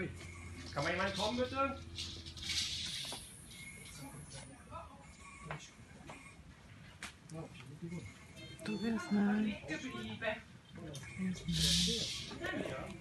Ui. Kann mal jemand kommen, bitte? Du willst mal. Liegen geblieben. Erstmal.